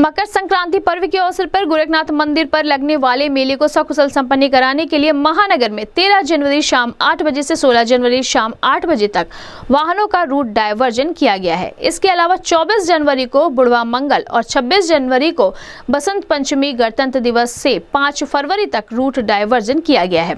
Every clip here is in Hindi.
मकर संक्रांति पर्व के अवसर पर गोरखनाथ मंदिर पर लगने वाले मेले को सकुशल संपन्न कराने के लिए महानगर में 13 जनवरी शाम 8 बजे से 16 जनवरी शाम 8 बजे तक वाहनों का रूट डायवर्जन किया गया है। इसके अलावा 24 जनवरी को बुढ़वा मंगल और 26 जनवरी को बसंत पंचमी गणतंत्र दिवस से 5 फरवरी तक रूट डायवर्जन किया गया है।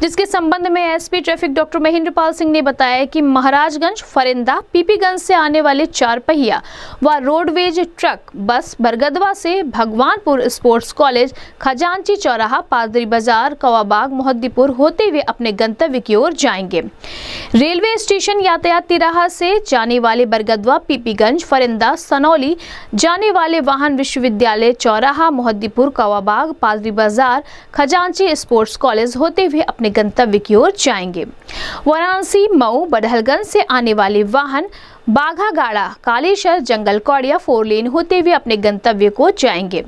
जिसके संबंध में SP traffic doctor Mahendra Pal Singh ने बताया कि महाराजगंज, फरिंदा, पीपीगंज से आने वाले चार पहिया व रोडवेज़ ट्रक, बस बरगदवा से भगवानपुर स्पोर्ट्स कॉलेज, खजांची चौराहा, पादरी बाज़ार कवाबाग मोहद्दीपुर होते हुए अपने गंतव्य की ओर जाएँगे। रेलवे स्टेशन यातायात तिराहा से जाने वाले बरगदवा, पीपीगंज, फरिंदा, सनौली, जाने वाले वाहन विश्वविद्यालय, चौराहा, मोहद्दीपुर कवाबाग पादरी बाज़ार, खजांची स्पोर्ट्स कॉलेज होते हुए अपने गंतव्य की ओर जाएँगे। वाराणसी, मऊ बडहलगंज से आने वाले वाहन बाघागाड़ा कालेश्वर जंगल, कौड़िया फोर लेन होते हुए अपने गंतव्य को जाएँगे।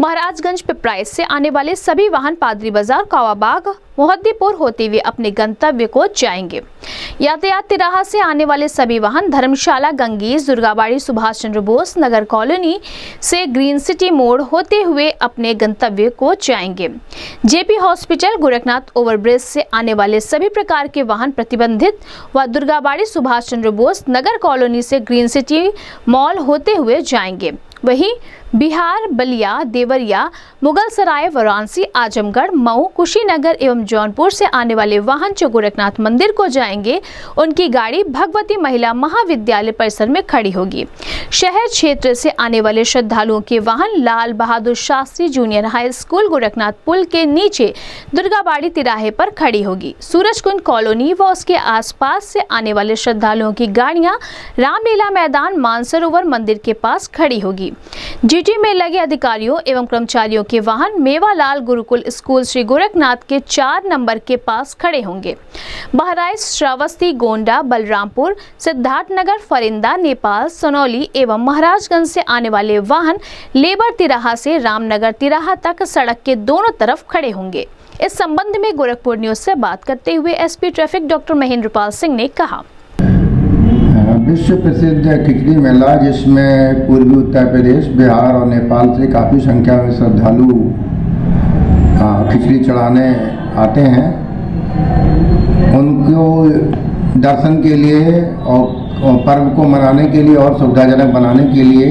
महाराजगंज पिपराइस से आने वाले सभी वाहन, पादरी बाज़ार, कावाबाग मोहद्दीपुर होते हुए अपने गंतव्य को जाएँगे। यातायात तिराहा से आने वाले सभी वाहन, धर्मशाला गंगेश दुर्गाबाड़ी, सुभाष चंद्र बोस, नगर कॉलोनी से ग्रीन सिटी मोड़ होते हुए अपने गंतव्य को जाएँगे। जेपी हॉस्पिटल, गोरखनाथ ओवरब्रिज से आने वाले सभी प्रकार के वाहन प्रतिबंधित व दुर्गाबाड़ी, सुभाष चंद्र बोस, नगर कॉलोनी से ग्रीन सिटी मॉल होते हुए जाएँगे। वहीं बिहार, बलिया, देवरिया मुगल सराय वाराणसी, आजमगढ़, मऊ, कुशीनगर एवं जौनपुर से आने वाले वाहन जो गोरखनाथ मंदिर को जाएँगे। उनकी गाड़ी भगवती महिला महाविद्यालय परिसर में खड़ी होगी। शहर क्षेत्र से आने वाले श्रद्धालुओं के वाहन Lal Bahadur Shastri junior high school Gorakhnath पुल के नीचे दुर्गाबाड़ी तिराहे पर खड़ी होगी। सूरजकुंड कॉलोनी व उसके आसपास से आने वाले श्रद्धालुओं की गाड़ियाँ रामलीला मैदान, मानसरोवर मंदिर के पास खड़ी होगी। ड्यूटी में लगे अधिकारियों एवं कर्मचारियों के वाहन मेवालाल गुरुकुल स्कूल श्री गोरखनाथ के चार नंबर के पास खड़े होंगे। बहराइच, श्रावस्ती, गोंडा, बलरामपुर, सिद्धार्थनगर, फरिंदा, नेपाल, सोनौली एवं महाराजगंज से आने वाले वाहन लेबर तिराहा से रामनगर तिराहा तक सड़क के दोनों तरफ़ खड़े होंगे। इस संबंध में गोरखपुर न्यूज़ से बात करते हुए SP traffic doctor Mahendra Pal Singh ने कहा। विश्व प्रसिद्ध खिचड़ी मेला जिसमें पूर्वी उत्तर प्रदेश, बिहार और नेपाल से काफ़ी संख्या में श्रद्धालु खिचड़ी चढ़ाने आते हैं। उनको दर्शन के लिए और पर्व को मनाने के लिए और सुविधाजनक बनाने के लिए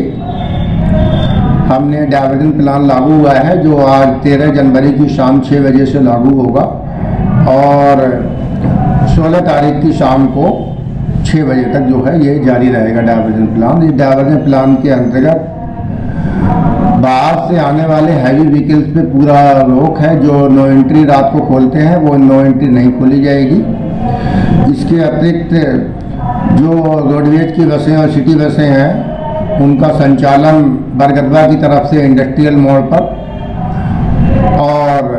हमने डाइवर्जन प्लान लागू हुआ है, जो आज तेरह जनवरी की शाम छः बजे से लागू होगा और सोलह तारीख की शाम को छः बजे तक जो है ये जारी रहेगा डाइवर्जन प्लान इस डाइवर्जन प्लान के अंतर्गत बाहर से आने वाले हैवी व्हीकल्स पे पूरा रोक है, जो नो एंट्री रात को खोलते हैं, वो नो एंट्री नहीं खोली जाएगी। इसके अतिरिक्त जो रोडवेज़ की बसें और सिटी बसें हैं, उनका संचालन बरगदवा की तरफ़ से इंडस्ट्रियल मोड़ पर और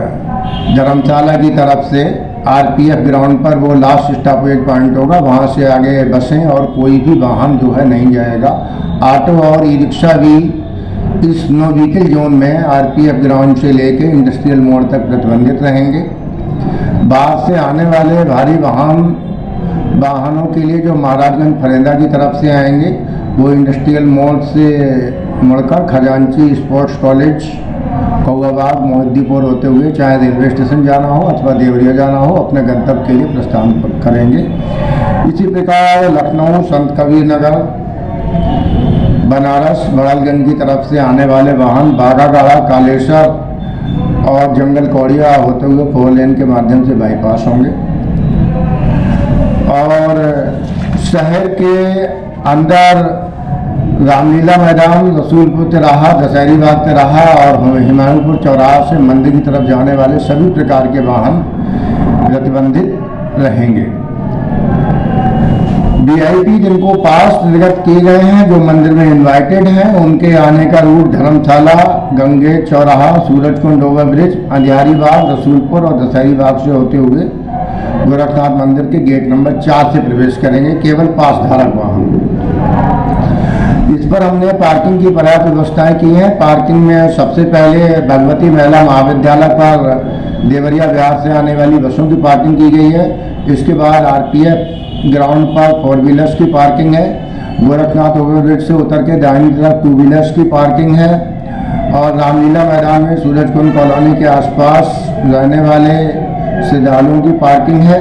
धर्मशाला की तरफ़ से आरपीएफ ग्राउंड पर वो लास्ट स्टॉपेज पॉइंट होगा, वहाँ से आगे बसें और कोई भी वाहन जो है नहीं जाएगा। ऑटो और ई रिक्शा भी इस नो व्हीकल जोन में आरपीएफ ग्राउंड से लेके इंडस्ट्रियल मोड़ तक प्रतिबंधित रहेंगे। बाहर से आने वाले भारी वाहन, वाहनों के लिए जो महाराजगंज फरेंदा की तरफ़ से आएँगे, वो इंडस्ट्रियल मोड़ से मुड़कर खजांची स्पोर्ट्स कॉलेज कौगाबाग मोहद्दीपुर होते हुए चाहे रेलवे स्टेशन जाना हो अथवा देवरिया जाना हो, अपने गंतव्य के लिए प्रस्थान करेंगे। इसी प्रकार लखनऊ, संत कबीर नगर, बनारस, बड़ालगंज की तरफ़ से आने वाले वाहन बागागाड़ा कालेश्वर और जंगल कौड़िया होते हुए फोर लेन के माध्यम से बाईपास होंगे। और शहर के अंदर रामलीला मैदान, रसूलपुर तिराहा दशहरी बाग तिराहा और हिमायूपुर चौराहा से मंदिर की तरफ़ जाने वाले सभी प्रकार के वाहन प्रतिबंधित रहेंगे। वीआईपी जिनको पास निर्गत किए गए हैं, जो मंदिर में इनवाइटेड हैं, उनके आने का रूट धर्मशाला, गंगे, चौराहा, सूरजकुंड ओवर ब्रिज अंधियारी बाग रसूलपुर और दशहरी बाग से होते हुए गोरखनाथ मंदिर के गेट नंबर चार से प्रवेश करेंगे, केवल पास धारक वाहन। इस पर हमने पार्किंग की पर्याप्त व्यवस्थाएँ की हैं। पार्किंग में सबसे पहले भगवती महिला महाविद्यालय पर देवरिया बिहार से आने वाली बसों की पार्किंग की गई है। इसके बाद आरपीएफ ग्राउंड पर फोर व्हीलर्स की पार्किंग है। गोरखनाथ ओवरब्रिज से उतर के दाहिनी तरफ़ टू व्हीलर्स की पार्किंग है। और रामलीला मैदान में सूरजकुंड कॉलोनी के आसपास रहने वाले श्रद्धालुओं की पार्किंग है।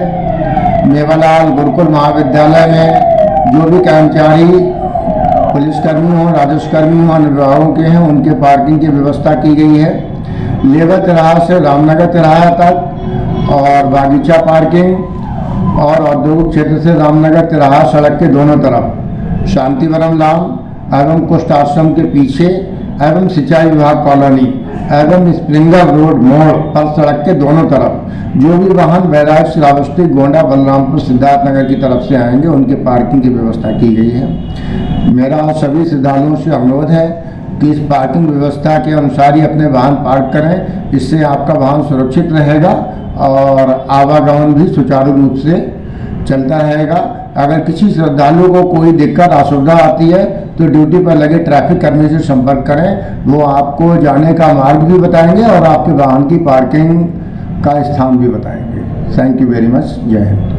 मेवालाल गुरुकुल महाविद्यालय में जो भी कर्मचारी पुलिसकर्मी हों, राजस्वकर्मी हों, अन्य के हैं, उनके पार्किंग की व्यवस्था की गई है। लेबर तिराहा से रामनगर तिराहा तक और बागीचा पार्किंग और औद्योगिक क्षेत्र से रामनगर तिराहा सड़क के दोनों तरफ़। शांतिवरम लाम एवं कुष्ठ आश्रम के पीछे एवं सिंचाई विभाग कॉलोनी एवं स्प्रिंगर रोड मोड़ पर सड़क के दोनों तरफ़। जो भी वाहन बैराज, श्रावस्ती, गोंडा, बलरामपुर, सिद्धार्थनगर की तरफ़ से आएँगे, उनके पार्किंग की व्यवस्था की गई है। मेरा सभी श्रद्धालुओं से अनुरोध है कि इस पार्किंग व्यवस्था के अनुसार ही अपने वाहन पार्क करें। इससे आपका वाहन सुरक्षित रहेगा और आवागमन भी सुचारू रूप से चलता रहेगा। अगर किसी श्रद्धालु को कोई दिक्कत, असुविधा आती है तो ड्यूटी पर लगे ट्रैफ़िक कर्मी से संपर्क करें। वो आपको जाने का मार्ग भी बताएँगे और आपके वाहन की पार्किंग का स्थान भी बताएँगे। थैंक यू वेरी मच जय हिंद।